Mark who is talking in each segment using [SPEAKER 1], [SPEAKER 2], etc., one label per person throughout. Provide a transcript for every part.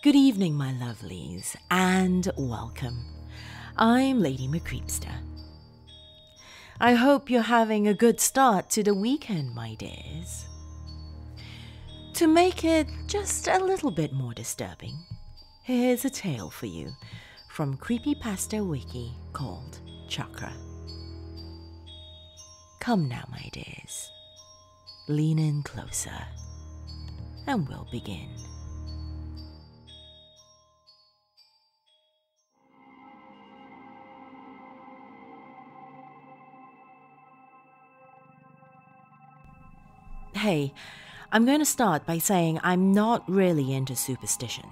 [SPEAKER 1] Good evening, my lovelies, and welcome. I'm Lady MCreepsta. I hope you're having a good start to the weekend, my dears. To make it just a little bit more disturbing, here's a tale for you from Creepypasta Wiki called Chakra. Come now, my dears. Lean in closer, and we'll begin. Hey, I'm going to start by saying I'm not really into superstition.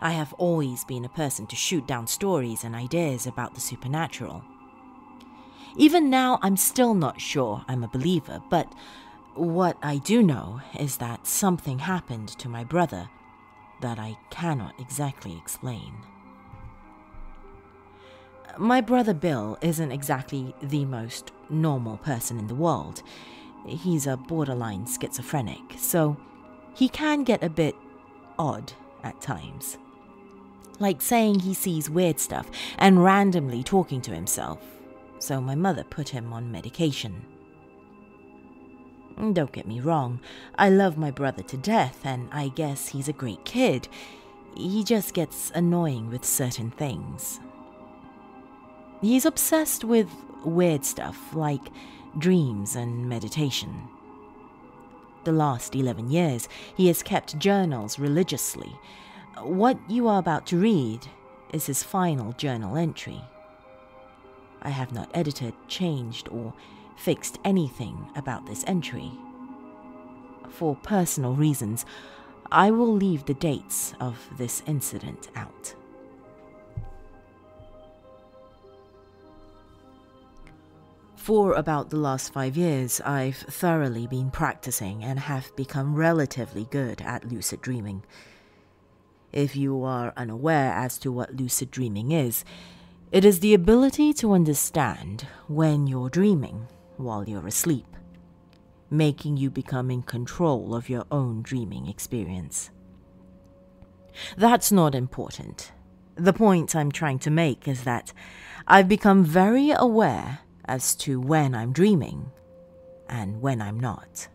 [SPEAKER 1] I have always been a person to shoot down stories and ideas about the supernatural. Even now, I'm still not sure I'm a believer, but what I do know is that something happened to my brother that I cannot exactly explain. My brother Bill isn't exactly the most normal person in the world. He's a borderline schizophrenic, so he can get a bit odd at times. Like saying he sees weird stuff and randomly talking to himself, so my mother put him on medication. Don't get me wrong, I love my brother to death, and I guess he's a great kid. He just gets annoying with certain things. He's obsessed with weird stuff, like dreams, and meditation. The last 11 years, he has kept journals religiously. What you are about to read is his final journal entry. I have not edited, changed, or fixed anything about this entry. For personal reasons, I will leave the dates of this incident out. For about the last five years, I've thoroughly been practicing and have become relatively good at lucid dreaming. If you are unaware as to what lucid dreaming is, it is the ability to understand when you're dreaming while you're asleep, making you become in control of your own dreaming experience. That's not important. The point I'm trying to make is that I've become very aware as to when I'm dreaming and when I'm not.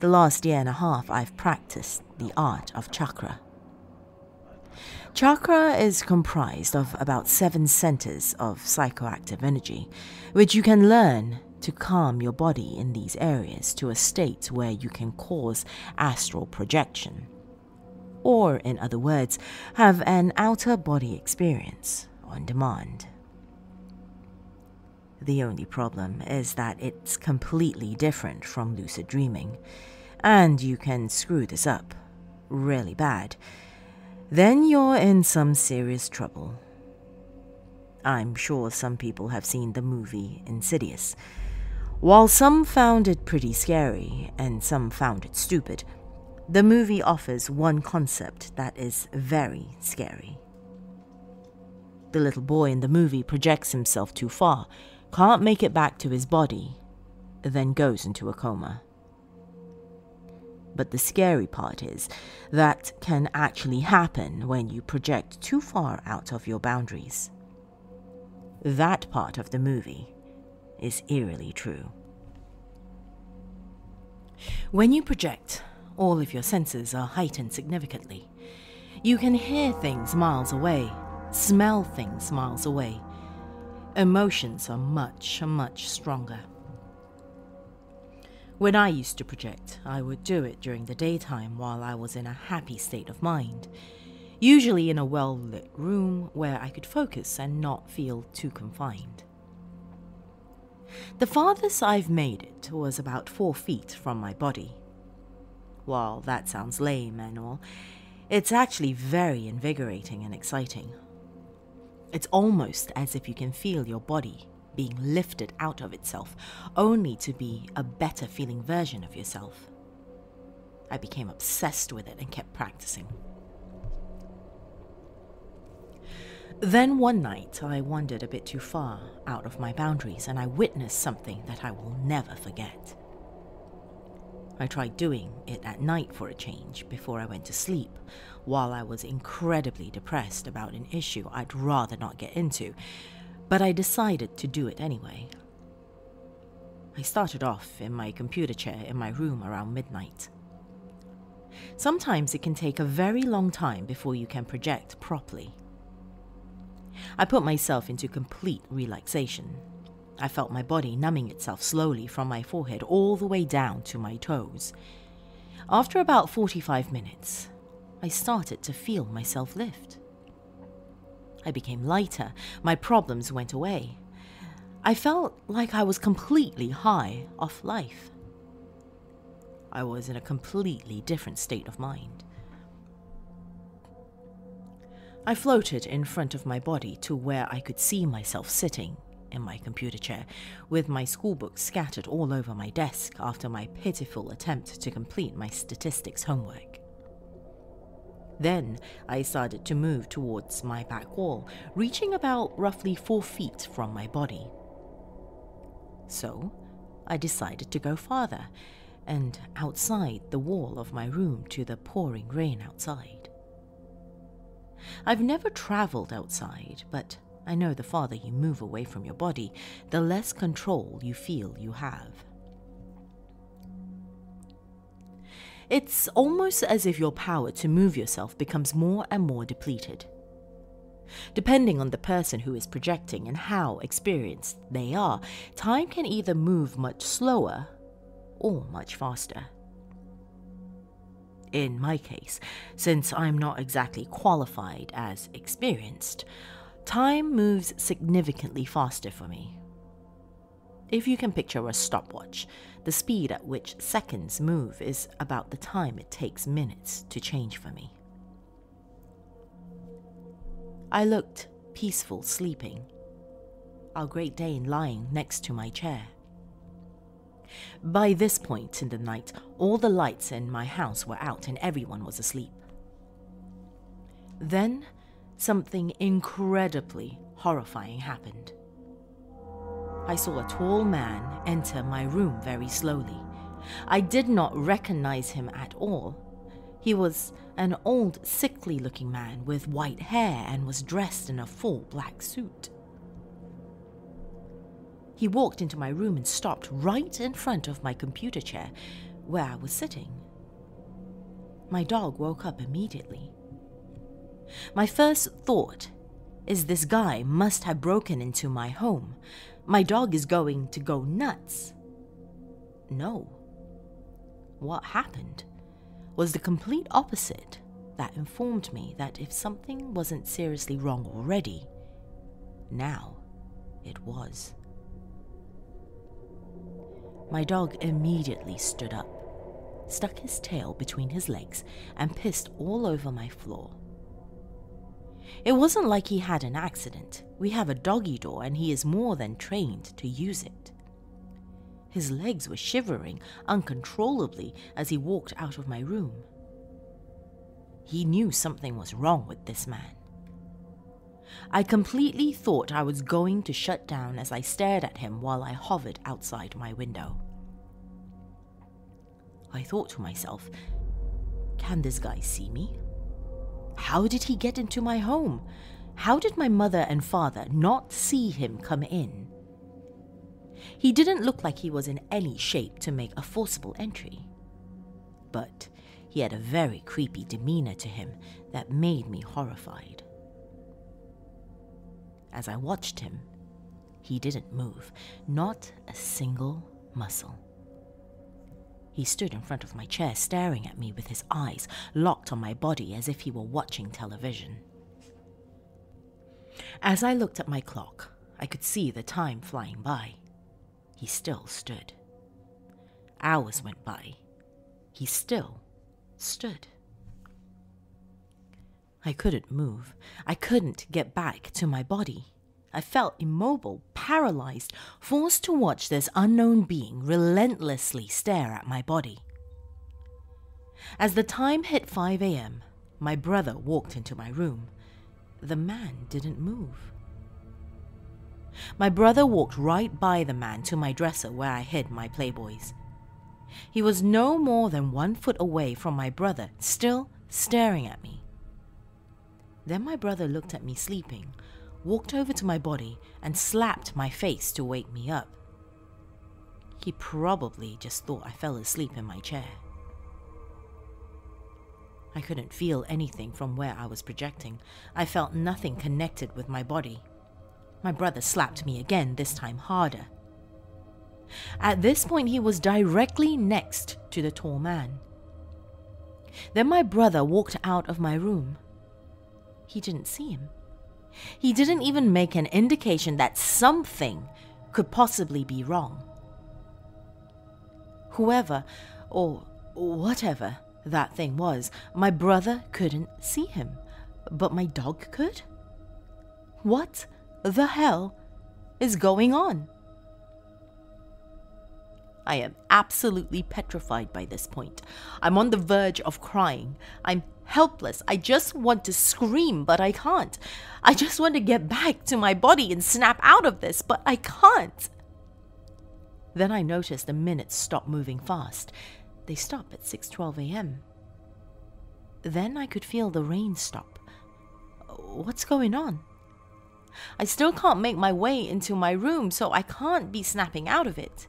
[SPEAKER 1] The last year and a half, I've practiced the art of chakra. Chakra is comprised of about seven centers of psychoactive energy, which you can learn to calm your body in these areas to a state where you can cause astral projection. Or, in other words, have an outer body experience on demand. The only problem is that it's completely different from lucid dreaming, and you can screw this up really bad. Then you're in some serious trouble. I'm sure some people have seen the movie Insidious. While some found it pretty scary and some found it stupid, the movie offers one concept that is very scary. The little boy in the movie projects himself too far can't make it back to his body, then goes into a coma. But the scary part is that can actually happen when you project too far out of your boundaries. That part of the movie is eerily true. When you project, all of your senses are heightened significantly. You can hear things miles away, smell things miles away, emotions are much, much stronger. When I used to project, I would do it during the daytime while I was in a happy state of mind, usually in a well lit room where I could focus and not feel too confined. The farthest I've made it was about four feet from my body. While that sounds lame and all, it's actually very invigorating and exciting. It's almost as if you can feel your body being lifted out of itself, only to be a better feeling version of yourself. I became obsessed with it and kept practicing. Then one night, I wandered a bit too far out of my boundaries and I witnessed something that I will never forget. I tried doing it at night for a change before I went to sleep, while I was incredibly depressed about an issue I'd rather not get into, but I decided to do it anyway. I started off in my computer chair in my room around midnight. Sometimes it can take a very long time before you can project properly. I put myself into complete relaxation. I felt my body numbing itself slowly from my forehead all the way down to my toes. After about 45 minutes, I started to feel myself lift. I became lighter, my problems went away. I felt like I was completely high off life. I was in a completely different state of mind. I floated in front of my body to where I could see myself sitting in my computer chair, with my schoolbooks scattered all over my desk after my pitiful attempt to complete my statistics homework. Then I started to move towards my back wall, reaching about roughly four feet from my body. So I decided to go farther and outside the wall of my room to the pouring rain outside. I've never travelled outside, but I know the farther you move away from your body, the less control you feel you have. It's almost as if your power to move yourself becomes more and more depleted. Depending on the person who is projecting and how experienced they are, time can either move much slower or much faster. In my case, since I'm not exactly qualified as experienced, time moves significantly faster for me. If you can picture a stopwatch, the speed at which seconds move is about the time it takes minutes to change for me. I looked peaceful sleeping, our Great Dane lying next to my chair. By this point in the night, all the lights in my house were out and everyone was asleep. Then, something incredibly horrifying happened. I saw a tall man enter my room very slowly. I did not recognize him at all. He was an old, sickly looking man with white hair and was dressed in a full black suit. He walked into my room and stopped right in front of my computer chair where I was sitting. My dog woke up immediately. My first thought is this guy must have broken into my home. My dog is going to go nuts. No. What happened was the complete opposite that informed me that if something wasn't seriously wrong already, now it was. My dog immediately stood up, stuck his tail between his legs, and pissed all over my floor. It wasn't like he had an accident. We have a doggy door and he is more than trained to use it. His legs were shivering uncontrollably as he walked out of my room. He knew something was wrong with this man. I completely thought I was going to shut down as I stared at him while I hovered outside my window. I thought to myself, can this guy see me? How did he get into my home? How did my mother and father not see him come in? He didn't look like he was in any shape to make a forcible entry. But he had a very creepy demeanor to him that made me horrified. As I watched him, he didn't move, not a single muscle. He stood in front of my chair, staring at me with his eyes locked on my body as if he were watching television. As I looked at my clock, I could see the time flying by. He still stood. Hours went by. He still stood. I couldn't move. I couldn't get back to my body. I felt immobile, paralyzed, forced to watch this unknown being relentlessly stare at my body. As the time hit 5 a.m., my brother walked into my room. The man didn't move. My brother walked right by the man to my dresser where I hid my Playboys. He was no more than one foot away from my brother, still staring at me. Then my brother looked at me sleeping, walked over to my body, and slapped my face to wake me up. He probably just thought I fell asleep in my chair. I couldn't feel anything from where I was projecting. I felt nothing connected with my body. My brother slapped me again, this time harder. At this point, he was directly next to the tall man. Then my brother walked out of my room. He didn't see him. He didn't even make an indication that something could possibly be wrong. Whoever, or whatever that thing was, my brother couldn't see him, but my dog could? What the hell is going on? I am absolutely petrified by this point. I'm on the verge of crying. I'm helpless. I just want to scream, but I can't. I just want to get back to my body and snap out of this, but I can't. Then I noticed the minutes stop moving fast. They stop at 6:12 a.m. Then I could feel the rain stop. What's going on? I still can't make my way into my room, so I can't be snapping out of it.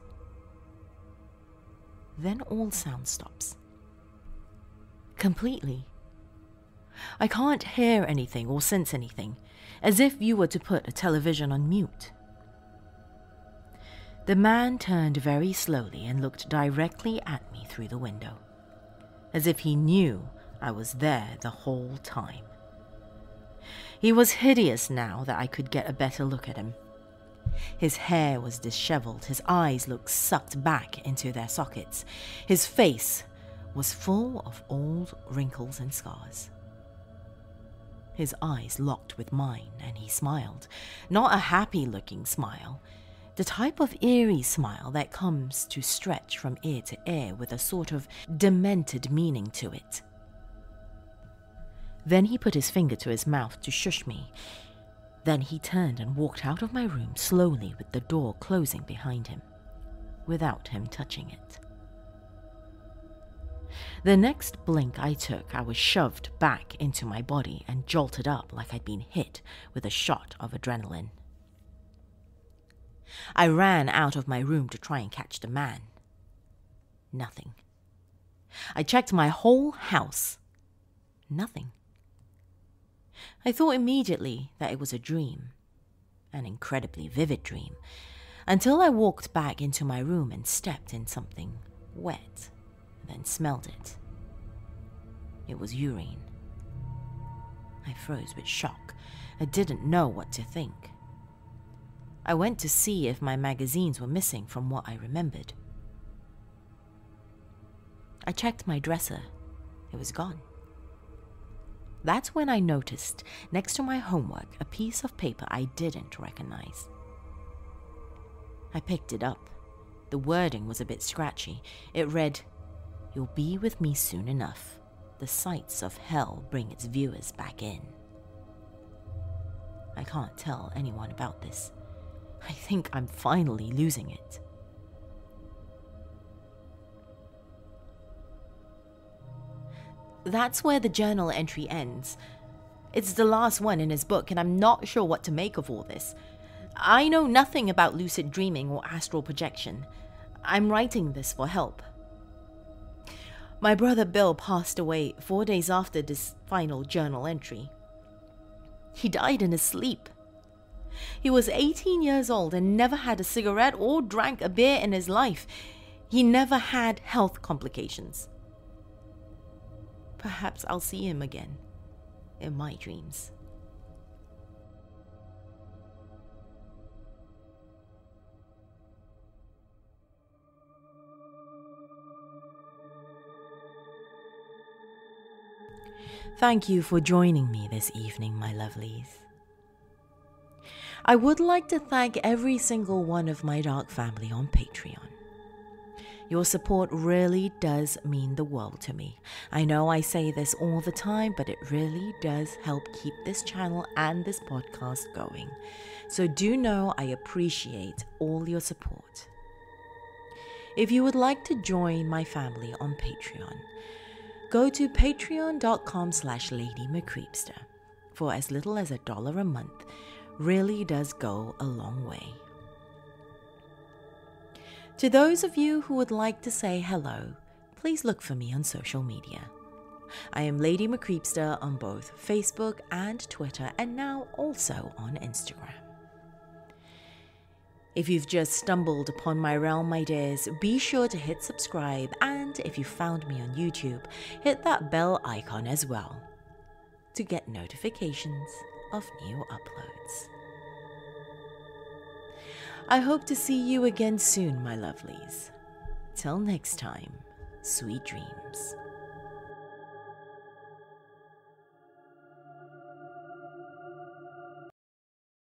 [SPEAKER 1] Then all sound stops. Completely. I can't hear anything or sense anything, as if you were to put a television on mute. The man turned very slowly and looked directly at me through the window, as if he knew I was there the whole time. He was hideous now that I could get a better look at him. His hair was disheveled, his eyes looked sucked back into their sockets. His face was full of old wrinkles and scars. His eyes locked with mine, and he smiled. Not a happy looking smile, the type of eerie smile that comes to stretch from ear to ear with a sort of demented meaning to it. Then he put his finger to his mouth to shush me. Then he turned and walked out of my room slowly with the door closing behind him, without him touching it. The next blink I took, I was shoved back into my body and jolted up like I'd been hit with a shot of adrenaline. I ran out of my room to try and catch the man. Nothing. I checked my whole house. Nothing. I thought immediately that it was a dream, an incredibly vivid dream, until I walked back into my room and stepped in something wet, then smelled it. It was urine. I froze with shock. I didn't know what to think. I went to see if my magazines were missing from what I remembered. I checked my dresser. It was gone. That's when I noticed, next to my homework, a piece of paper I didn't recognize. I picked it up. The wording was a bit scratchy. It read, You'll be with me soon enough. The sights of hell bring its viewers back in. I can't tell anyone about this. I think I'm finally losing it. That's where the journal entry ends. It's the last one in his book, and I'm not sure what to make of all this. I know nothing about lucid dreaming or astral projection. I'm writing this for help. My brother Bill passed away four days after this final journal entry. He died in his sleep. He was 18 years old and never had a cigarette or drank a beer in his life. He never had health complications. Perhaps I'll see him again in my dreams. Thank you for joining me this evening, my lovelies. I would like to thank every single one of my dark family on Patreon. Your support really does mean the world to me. I know I say this all the time, but it really does help keep this channel and this podcast going. So do know I appreciate all your support. If you would like to join my family on Patreon, go to patreon.com slash ladymcreepsta. For as little as a dollar a month really does go a long way. To those of you who would like to say hello, please look for me on social media. I am Lady MCreepsta on both Facebook and Twitter, and now also on Instagram. If you've just stumbled upon my realm, my dears, be sure to hit subscribe, and if you found me on YouTube, hit that bell icon as well to get notifications of new uploads. I hope to see you again soon, my lovelies. Till next time, sweet dreams.